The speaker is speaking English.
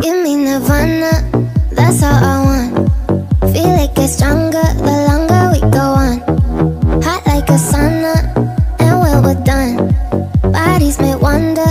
Give me nirvana, that's all I want Feel it gets stronger the longer we go on Hot like a sauna, and when we're done Bodies may wonder.